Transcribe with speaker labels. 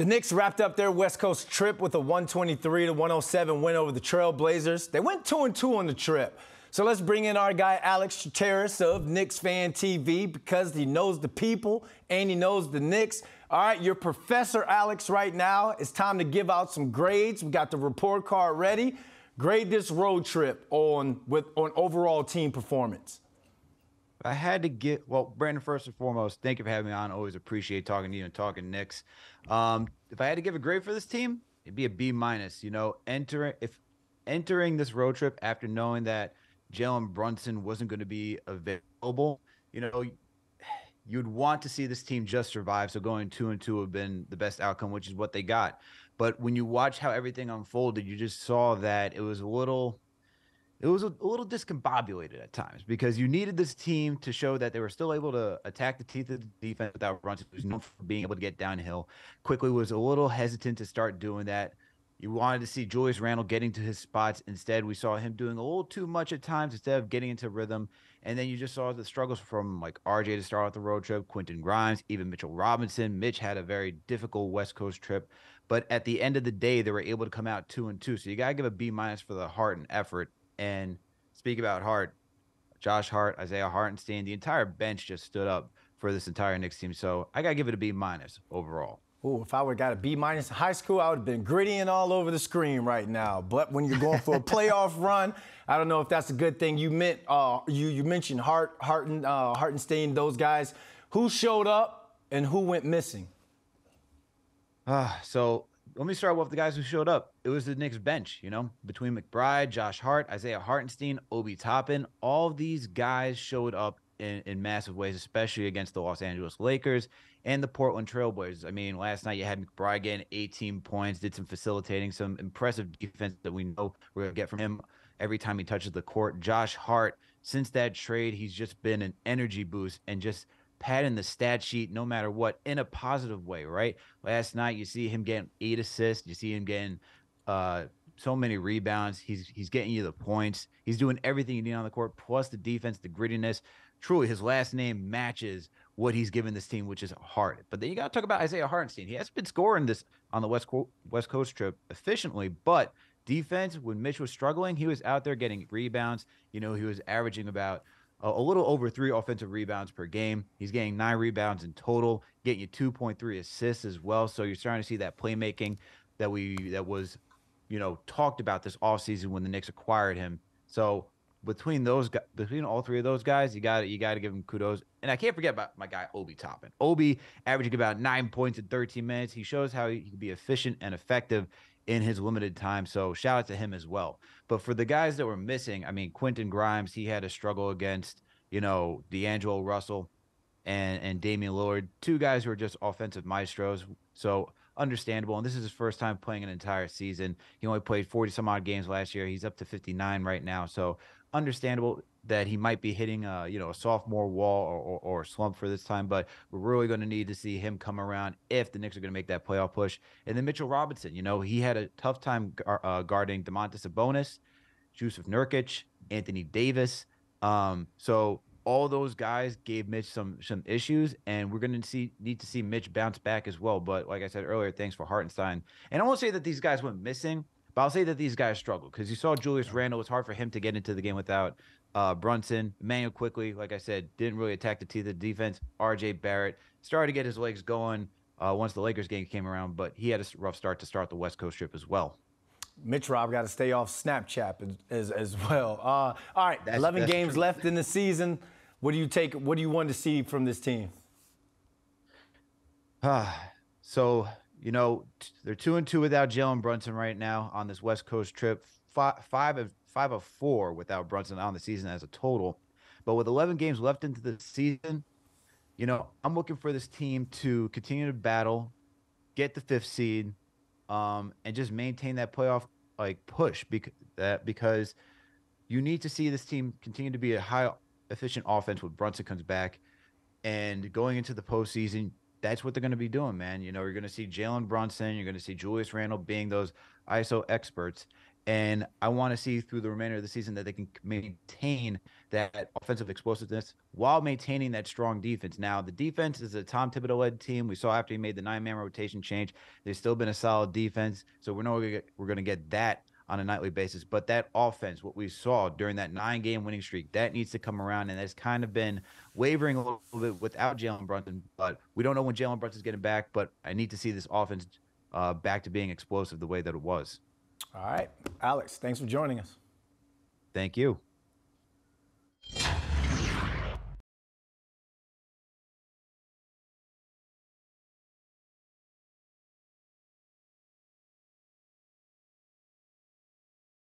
Speaker 1: The Knicks wrapped up their West Coast trip with a 123 to 107 win over the Trailblazers. They went 2 and 2 on the trip. So let's bring in our guy Alex Trataros of Knicks Fan TV because he knows the people and he knows the Knicks. All right, you're Professor Alex right now. It's time to give out some grades. We got the report card ready. Grade this road trip on with on overall team performance.
Speaker 2: I had to get well, Brandon. First and foremost, thank you for having me on. Always appreciate talking to you and talking Knicks. Um, if I had to give a grade for this team, it'd be a B minus. You know, entering if entering this road trip after knowing that Jalen Brunson wasn't going to be available, you know, you'd want to see this team just survive. So going two and two would have been the best outcome, which is what they got. But when you watch how everything unfolded, you just saw that it was a little it was a, a, little discombobulated at times because you needed this team to show that they were still able to attack the teeth of the defense without runs. Who's known for being able to get downhill. Quickley was a little hesitant to start doing that. You wanted to see Julius Randle getting to his spots. Instead, we saw him doing a little too much at times instead of getting into rhythm. And then you just saw the struggles from like RJ to start off the road trip, Quentin Grimes, even Mitchell Robinson. Mitch had a very difficult West Coast trip. But at the end of the day, they were able to come out two and two. So you gotta give a B minus for the heart and effort and speak about Hart, Josh Hart, Isaiah Hartenstein, the entire bench just stood up for this entire Knicks team. So I gotta give it a B minus overall.
Speaker 1: Ooh, if I would have got a B minus in high school, I would have been grittying all over the screen right now. But when you're going for a playoff run, I don't know if that's a good thing. You meant uh, you you mentioned Hart, Harten, uh, Hartenstein, those guys. Who showed up and who went missing?
Speaker 2: Uh, so let me start with the guys who showed up. It was the Knicks bench, you know, between McBride, Josh Hart, Isaiah Hartenstein, Obi Toppin. All these guys showed up in, in massive ways, especially against the Los Angeles Lakers and the Portland Trailblazers. I mean, last night you had McBride getting 18 points, did some facilitating, some impressive defense that we know we're going to get from him every time he touches the court. Josh Hart, since that trade, he's just been an energy boost and just – padding the stat sheet no matter what in a positive way, right? Last night you see him getting eight assists, you see him getting uh so many rebounds. He's he's getting you the points. He's doing everything you need on the court, plus the defense, the grittiness. Truly, his last name matches what he's given this team, which is hard. But then you got to talk about Isaiah Hartenstein. He hasn't been scoring this on the West Co- West Coast trip efficiently, but defense when Mitch was struggling, he was out there getting rebounds. You know, he was averaging about a little over three offensive rebounds per game. He's getting nine rebounds in total, getting you 2.3 assists as well. So you're starting to see that playmaking that we that was, you know, talked about this offseason when the Knicks acquired him. So between those guys, between all three of those guys, you got you got to give him kudos. And I can't forget about my guy Obi Toppin. Obi averaging about nine points in 13 minutes. He shows how he can be efficient and effective in his limited time. So shout out to him as well. But for the guys that were missing, I mean, Quentin Grimes, he had a struggle against, you know, D'Angelo Russell and and Damian Lillard, two guys who are just offensive maestros. So understandable. And this is his first time playing an entire season. He only played 40 some odd games last year. He's up to 59 right now. So understandable that he might be hitting a you know a sophomore wall or, or, or slump for this time, but we're really going to need to see him come around if the Knicks are going to make that playoff push. And then Mitchell Robinson, you know, he had a tough time uh, guarding Domantas Sabonis, Joseph Nurkic, Anthony Davis. Um, so all those guys gave Mitch some some issues, and we're going to see need to see Mitch bounce back as well. But like I said earlier, thanks for Hartenstein. And I won't say that these guys went missing. But I'll say that these guys struggled because you saw Julius Randle. It's hard for him to get into the game without uh, Brunson. Immanuel Quickley, like I said, didn't really attack the teeth of the defense. RJ Barrett started to get his legs going uh, once the Lakers game came around, but he had a rough start to start the West Coast trip as well.
Speaker 1: Mitch Rob got to stay off Snapchat as, as well. Uh, all right, that's, 11 that's games true. left in the season. What do you take? What do you want to see from this team?
Speaker 2: Ah, so you know, they're two and two without Jalen Brunson right now on this West Coast trip. Five, five of five of four without Brunson on the season as a total. But with 11 games left into the season, you know, I'm looking for this team to continue to battle, get the fifth seed, um, and just maintain that playoff like push because that because you need to see this team continue to be a high efficient offense when Brunson comes back. And going into the postseason, that's what they're going to be doing, man. You know, you're going to see Jalen Brunson, you're going to see Julius Randle being those ISO experts, And I want to see through the remainder of the season that they can maintain that offensive explosiveness while maintaining that strong defense. Now, the defense is a Tom Thibodeau led team. We saw after he made the nine man rotation change, there's still been a solid defense. So we're not we're going to get that on a nightly basis. But that offense, what we saw during that nine game winning streak, that needs to come around. And that's kind of been wavering a little bit without Jalen Brunson. But we don't know when Jalen Brunson's getting back. But I need to see this offense uh, back to being explosive the way that it was.
Speaker 1: All right. Alex, thanks for joining us.
Speaker 2: Thank you.